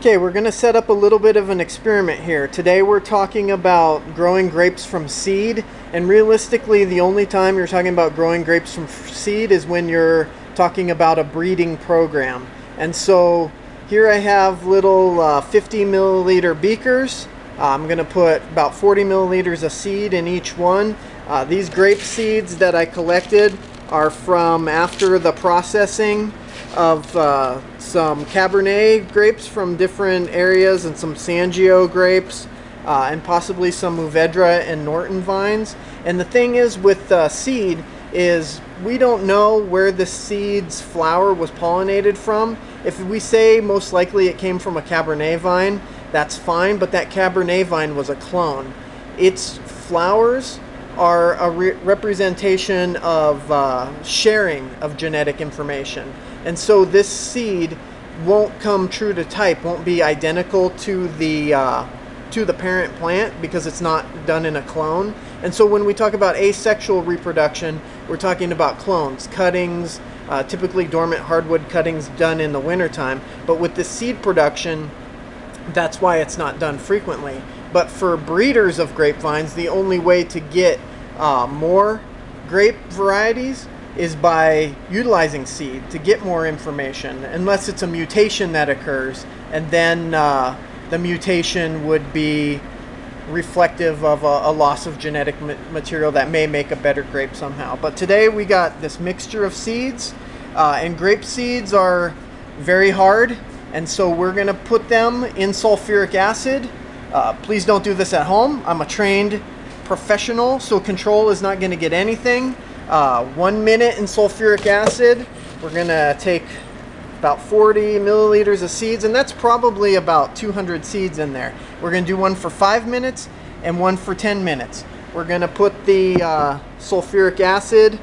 Okay, we're going to set up a little bit of an experiment here. Today we're talking about growing grapes from seed, and realistically the only time you're talking about growing grapes from seed is when you're talking about a breeding program. And so here I have little uh, 50 milliliter beakers. Uh, I'm going to put about 40 milliliters of seed in each one. Uh, these grape seeds that I collected are from after the processing of uh, some Cabernet grapes from different areas and some Sangio grapes uh, and possibly some Mourvedre and Norton vines. And the thing is with uh, seed is we don't know where the seed's flower was pollinated from. If we say most likely it came from a Cabernet vine, that's fine, but that Cabernet vine was a clone. Its flowers are a re representation of uh, sharing of genetic information. And so this seed won't come true to type, won't be identical to the uh, to the parent plant because it's not done in a clone. And so when we talk about asexual reproduction, we're talking about clones, cuttings, uh, typically dormant hardwood cuttings done in the wintertime. But with the seed production, that's why it's not done frequently. But for breeders of grapevines, the only way to get uh, more grape varieties is by utilizing seed to get more information, unless it's a mutation that occurs, and then uh, the mutation would be reflective of a, a loss of genetic ma material that may make a better grape somehow. But today we got this mixture of seeds, uh, and grape seeds are very hard, and so we're going to put them in sulfuric acid. Uh, please don't do this at home. I'm a trained professional, so control is not going to get anything. Uh, one minute in sulfuric acid. We're gonna take about 40 milliliters of seeds, and that's probably about 200 seeds in there. We're gonna do one for five minutes and one for 10 minutes. We're gonna put the uh, sulfuric acid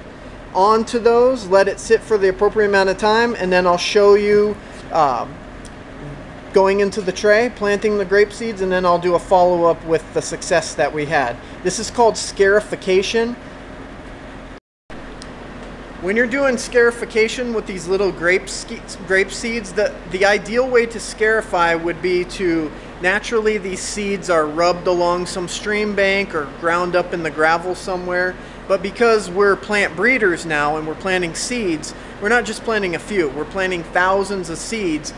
onto those, let it sit for the appropriate amount of time, and then I'll show you uh, going into the tray, planting the grape seeds, and then I'll do a follow-up with the success that we had. This is called scarification. When you're doing scarification with these little grape, grape seeds, the, the ideal way to scarify would be to naturally these seeds are rubbed along some stream bank or ground up in the gravel somewhere. But because we're plant breeders now and we're planting seeds, we're not just planting a few, we're planting thousands of seeds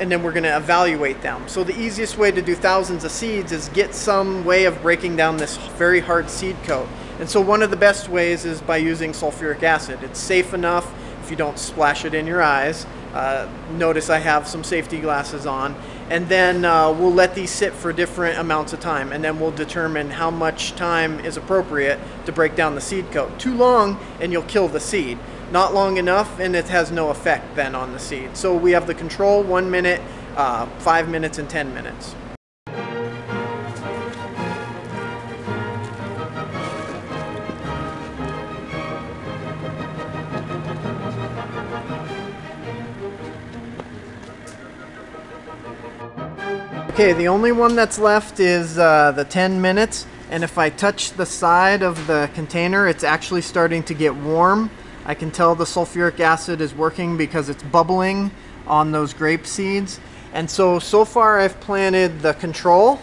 and then we're going to evaluate them. So the easiest way to do thousands of seeds is get some way of breaking down this very hard seed coat. And so one of the best ways is by using sulfuric acid. It's safe enough if you don't splash it in your eyes. Uh, notice I have some safety glasses on. And then uh, we'll let these sit for different amounts of time and then we'll determine how much time is appropriate to break down the seed coat. Too long and you'll kill the seed. Not long enough and it has no effect then on the seed. So we have the control one minute, uh, five minutes, and 10 minutes. Okay, the only one that's left is uh, the 10 minutes. And if I touch the side of the container, it's actually starting to get warm. I can tell the sulfuric acid is working because it's bubbling on those grape seeds. And so, so far I've planted the control.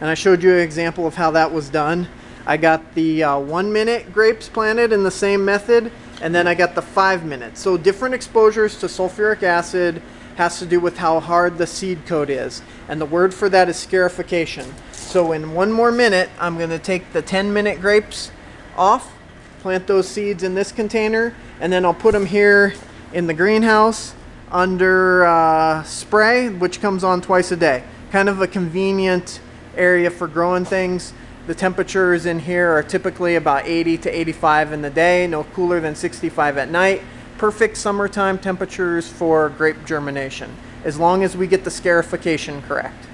And I showed you an example of how that was done. I got the uh, one minute grapes planted in the same method. And then I got the five minutes. So different exposures to sulfuric acid has to do with how hard the seed coat is. And the word for that is scarification. So in one more minute, I'm going to take the 10 minute grapes off, plant those seeds in this container, and then I'll put them here in the greenhouse under uh, spray, which comes on twice a day. Kind of a convenient area for growing things. The temperatures in here are typically about 80 to 85 in the day, no cooler than 65 at night perfect summertime temperatures for grape germination, as long as we get the scarification correct.